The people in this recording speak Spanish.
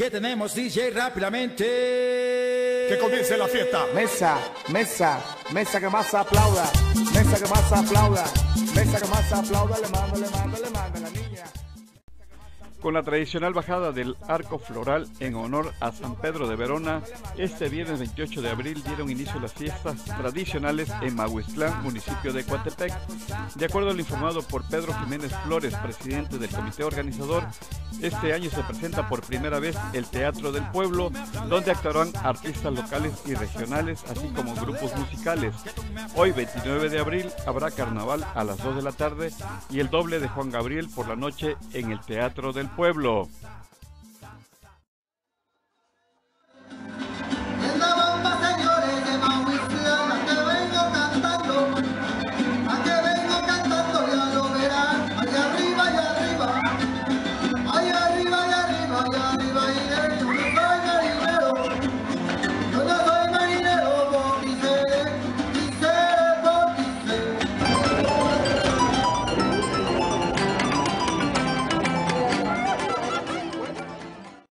¿Qué tenemos, DJ? Rápidamente. Que comience la fiesta. Mesa, mesa, mesa que más aplauda. Mesa que más aplauda. Mesa que más aplauda. Le mando, le mando, le mando. Con la tradicional bajada del arco floral en honor a San Pedro de Verona, este viernes 28 de abril dieron inicio las fiestas tradicionales en Mahuistlán, municipio de Coatepec. De acuerdo al informado por Pedro Jiménez Flores, presidente del comité organizador, este año se presenta por primera vez el Teatro del Pueblo, donde actuarán artistas locales y regionales, así como grupos musicales. Hoy, 29 de abril, habrá carnaval a las 2 de la tarde y el doble de Juan Gabriel por la noche en el Teatro del Pueblo.